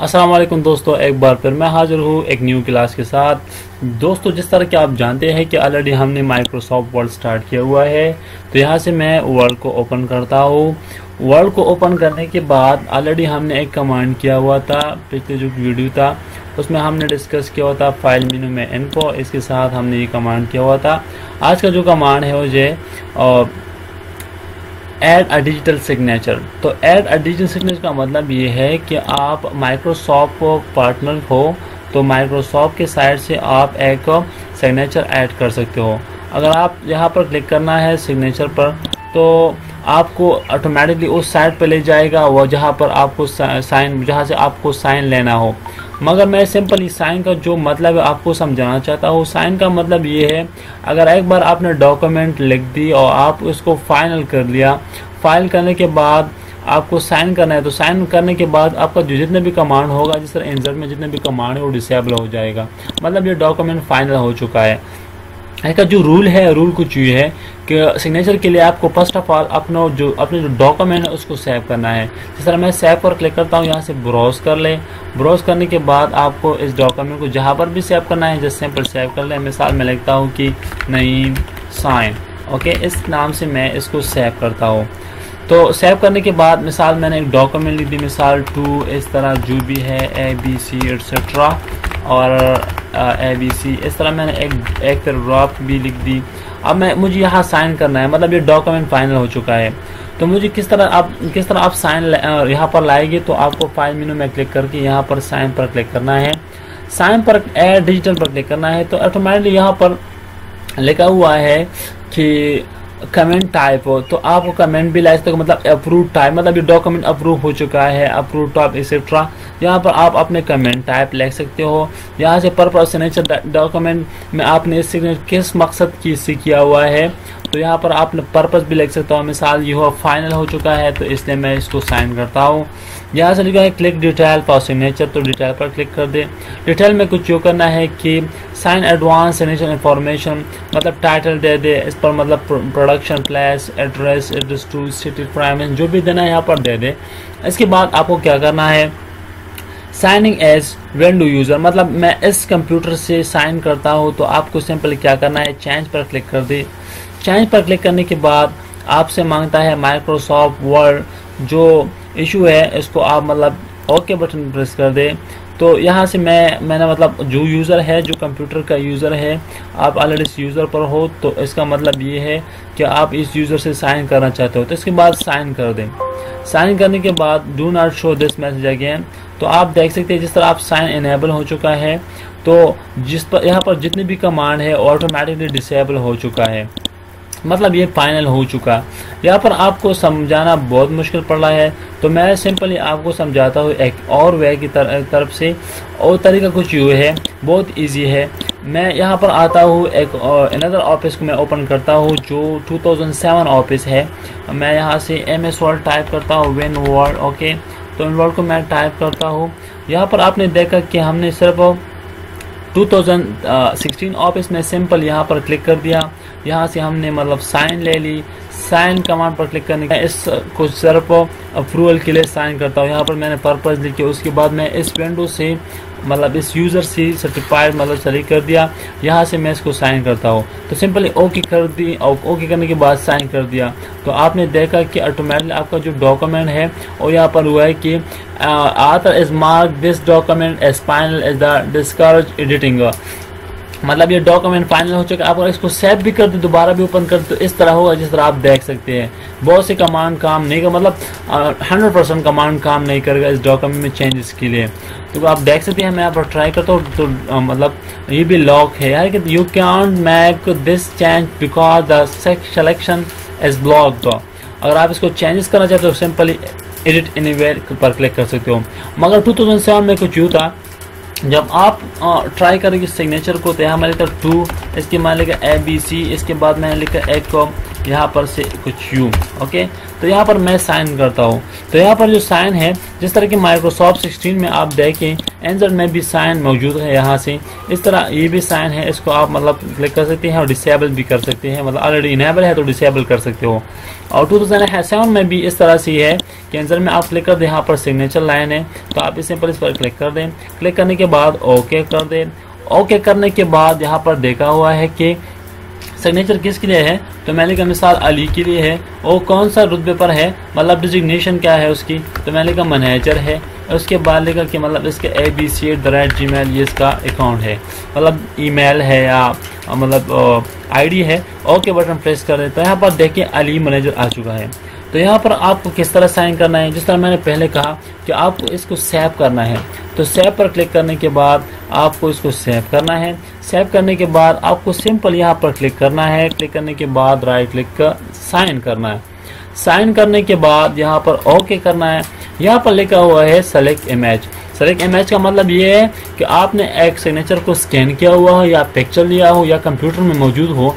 असलम दोस्तों, एक बार फिर मैं हाजिर हूँ एक न्यू क्लास के साथ। दोस्तों, जिस तरह कि आप जानते हैं कि ऑलरेडी हमने माइक्रोसॉफ्ट वर्ड स्टार्ट किया हुआ है तो यहाँ से मैं वर्ड को ओपन करता हूँ। वर्ड को ओपन करने के बाद ऑलरेडी हमने एक कमांड किया हुआ था, पिछले जो वीडियो था उसमें हमने डिस्कस किया हुआ था फ़ाइल मेनू में इनको इसके साथ हमने ये कमांड किया हुआ था। आज का जो कमांड है वो जो एड अ डिजिटल सिग्नेचर तो एड अ डिजिटल सिग्नेचर का मतलब ये है कि आप माइक्रोसॉफ्ट पार्टनर हो तो माइक्रोसॉफ्ट के साइड से आप एक सिग्नेचर ऐड कर सकते हो। अगर आप यहाँ पर क्लिक करना है सिग्नेचर पर तो आपको ऑटोमेटिकली उस साइट पर ले जाएगा, वो जहाँ पर आपको साइन जहाँ से आपको साइन लेना हो। मगर मैं सिंपल साइन का जो मतलब है आपको समझाना चाहता हूँ। साइन का मतलब ये है, अगर एक बार आपने डॉक्यूमेंट लिख दी और आप उसको फाइनल कर लिया फ़ाइल करने के बाद आपको साइन करना है तो साइन करने के बाद आपका जो जितने भी कमांड होगा, जिस तरह इंजर में जितने भी कमांड है, वो डिसेबल हो जाएगा। मतलब ये डॉक्यूमेंट फाइनल हो चुका है। इसका जो रूल है रूल कुछ ये है कि सिग्नेचर के लिए आपको फ़र्स्ट ऑफ़ ऑल अपना जो, अपने जो डॉक्यूमेंट है उसको सेव करना है। जिस तरह मैं सेव पर क्लिक करता हूँ, यहाँ से ब्राउज कर लें। ब्राउज करने के बाद आपको इस डॉक्यूमेंट को जहाँ पर भी सेव करना है जैसे सिंपल सेव कर लें। मिसाल मैं लिखता हूँ कि नई साइन। ओके इस नाम से मैं इसको सेव करता हूँ। तो सेव करने के बाद मिसाल मैंने एक डॉक्यूमेंट लिख दी मिसाल टू इस तरह जो भी है ए बी सी एट्सट्रा और ए बी सी इस तरह मैंने एक एक पैराग्राफ भी लिख दी। अब मैं, मुझे यहाँ साइन करना है मतलब ये डॉक्यूमेंट फाइनल हो चुका है। तो मुझे किस तरह आप, किस तरह आप साइन यहाँ पर लाएँगे तो आपको फ़ाइल मेनू में क्लिक करके यहाँ पर साइन पर क्लिक करना है। साइन पर एड डिजिटल पर क्लिक करना है तो ऑटोमेटिकली यहाँ पर लिखा हुआ है कि कमेंट टाइप हो तो आप कमेंट भी ला सकते हो मतलब अप्रूव टाइप मतलब ये डॉक्यूमेंट अप्रूव हो चुका है अप्रूव टाइप एक्सेट्रा यहाँ पर आप अपने कमेंट टाइप लिख सकते हो। यहाँ से पर्पज सिग्नेचर डॉक्यूमेंट में आपने सिग्नेचर किस मकसद की से किया हुआ है तो यहाँ पर आप पर्पज भी लिख सकता हूँ। मिसाल, ये हो फाइनल हो चुका है तो इसलिए मैं इसको साइन करता हूँ। यहाँ से लिखा है क्लिक डिटेल फॉर सिग्नेचर तो डिटेल पर क्लिक कर दे। डिटेल में कुछ जो करना है कि साइन एडवांस सिग्नेचर इंफॉर्मेशन मतलब टाइटल दे दे, इस पर मतलब production place address address two city prime जो भी देना है यहाँ पर दे दे। इसके बाद आपको क्या करना है? साइनिंग एज वेंडो यूज़र मतलब मैं इस कंप्यूटर से साइन करता हूँ तो आपको सिंपल क्या करना है? चेंज पर क्लिक कर दे। चेंज पर क्लिक करने के बाद आपसे माँगता है माइक्रोसॉफ्ट वर्ड जो इशू है, इसको आप मतलब ओके बटन प्रेस कर दे। तो यहाँ से मैं, मैंने मतलब जो यूज़र है, जो कंप्यूटर का यूज़र है, आप ऑलरेडी इस यूज़र पर हो तो इसका मतलब ये है कि आप इस यूज़र से साइन करना चाहते हो। तो इसके बाद साइन कर दें। साइन करने के बाद do not show this message again तो आप देख सकते हैं, जिस तरह आप साइन इनेबल हो चुका है तो जिस पर, यहाँ पर जितनी भी कमांड है ऑटोमेटिकली डिसेबल हो चुका है। मतलब ये फाइनल हो चुका। यहाँ पर आपको समझाना बहुत मुश्किल पड़ रहा है। तो मैं सिंपली आपको समझाता हूँ एक और वे की तर, तरफ़ से। और तरीका कुछ यूँ है बहुत इजी है। मैं यहाँ पर आता हूँ एक अनदर ऑफ़िस को मैं ओपन करता हूँ जो 2007 ऑफ़िस है। मैं यहाँ से एम एस वर्ड टाइप करता हूँ वेन वर्ड ओके तो इन वर्ड को मैं टाइप करता हूँ। यहाँ पर आपने देखा कि हमने सिर्फ़ 2016 ऑफ़िस में सिंपल यहाँ पर क्लिक कर दिया। यहाँ से हमने मतलब साइन ले ली। साइन कमांड पर क्लिक करने का इस को सिर्फ़ अप्रूवल के लिए साइन करता हूँ। यहाँ पर मैंने पर्पज लिखे, उसके बाद मैं इस विंडो से मतलब इस यूज़र से सर्टिफाइड मतलब सेलेक्ट कर दिया। यहाँ से मैं इसको साइन करता हूँ। तो सिंपली ओके कर दी, और ओके करने के बाद साइन कर दिया। तो आपने देखा कि ऑटोमेटिकली आपका जो डॉक्यूमेंट है, और यहाँ पर हुआ है कि author is mark this document as final as the discourage editing मतलब ये डॉक्यूमेंट फाइनल हो चुका है। आप अगर इसको सेव भी कर दे, दोबारा भी ओपन कर तो इस तरह होगा जिस तरह आप देख सकते हैं। बहुत से कमांड काम नहीं कर मतलब हंड्रेड परसेंट कमांड काम नहीं करेगा इस डॉक्यूमेंट में चेंजेस के लिए। तो आप देख सकते हैं, मैं पर ट्राई करता हूँ तो मतलब ये भी लॉक है। यार you can make this change because the selection is block अगर आप इसको चेंजेस करना चाहते हो सिंपली एडिट एनीवेयर पर क्लिक कर सकते हो। मगर 2007 में कुछ यूँ था जब आप ट्राई करेंगे सिग्नेचर को तो यहाँ मैंने लिखा टू इसके मैंने लिखा ए बी सी इसके बाद मैंने लिखा एक यहाँ पर से कुछ यू ओके तो यहाँ पर मैं साइन करता हूँ। तो यहाँ पर जो साइन है, जिस तरह की माइक्रोसॉफ्ट 16 में आप देखें एंजर में भी साइन मौजूद है यहाँ से। इस तरह ये भी साइन है, इसको आप मतलब क्लिक कर सकते हैं और डिसेबल भी कर सकते हैं। मतलब ऑलरेडी इनेबल है तो डिसेबल कर सकते हो। और टू थाउज़ेंड में भी इस तरह से है कि एंजर में आप क्लिक कर दें, यहाँ पर सिग्नेचर लाइन है। तो आप इस सिंपल इस पर क्लिक कर दें। क्लिक करने के बाद ओके कर दें। ओके करने के बाद यहाँ पर देखा हुआ है कि सिग्नेचर किसके लिए है? तो मैंने कहा मिसाल अली के लिए है। वो कौन सा रुतबे पर है? मतलब डिजिग्नेशन क्या है उसकी? तो मैंने कहा मैनेजर है। उसके बाद लिखा कि मतलब इसके A B C at the Gmail ये इसका अकाउंट है। मतलब ईमेल है या मतलब आईडी है। ओके बटन प्रेस कर देता तो यहाँ पर देखिए अली मैनेजर आ चुका है। तो यहाँ पर आपको किस तरह साइन करना है? जिस तरह मैंने पहले कहा कि आपको इसको सेव करना है। तो सेव पर क्लिक करने के बाद आपको इसको सेव करना है। सेव करने के बाद आपको सिंपल यहाँ पर क्लिक करना है। क्लिक करने के बाद राइट क्लिक कर साइन करना है। साइन करने के बाद यहाँ पर ओके करना है। यहाँ पर लिखा हुआ है सेलेक्ट इमेज सेलेक्ट इमेज का मतलब ये है कि आपने एक सिग्नेचर को स्कैन किया हुआ हो या पिक्चर लिया हो या कंप्यूटर में मौजूद हो।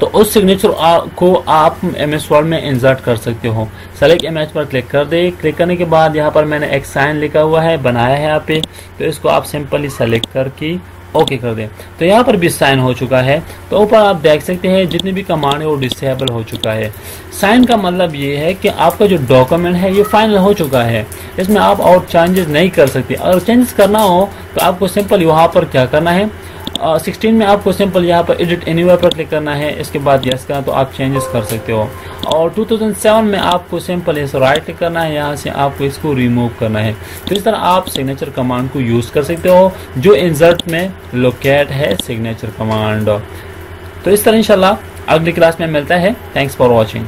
तो उस सिग्नेचर को आप एम एस वर्ड में इंसर्ट कर सकते हो। सेलेक्ट इमेज पर क्लिक कर दे। क्लिक करने के बाद यहाँ पर मैंने एक साइन लिखा हुआ है, बनाया है यहाँ पे। तो इसको आप सिंपली सेलेक्ट करके ओके कर दें। तो यहाँ पर भी साइन हो चुका है। तो ऊपर आप देख सकते हैं, जितनी भी कमांड है वो डिसेबल हो चुका है। साइन का मतलब ये है कि आपका जो डॉक्यूमेंट है, ये फाइनल हो चुका है। इसमें आप और चेंजेस नहीं कर सकते। अगर चेंजेस करना हो तो आपको सिंपल वहाँ पर क्या करना है? सिक्सटीन में आपको सिंपल यहाँ पर एडिट एनीवेयर पर क्लिक करना है। इसके बाद यस का तो आप चेंजेस कर सकते हो। और 2007 में आपको सिंपल इस राइट क्लिक करना है। यहाँ से आपको इसको रिमूव करना है। तो इस तरह आप सिग्नेचर कमांड को यूज़ कर सकते हो, जो इंजर्ट में लोकेट है सिग्नेचर कमांड तो इस तरह इंशाल्लाह, अगली क्लास में मिलता है। Thanks for watching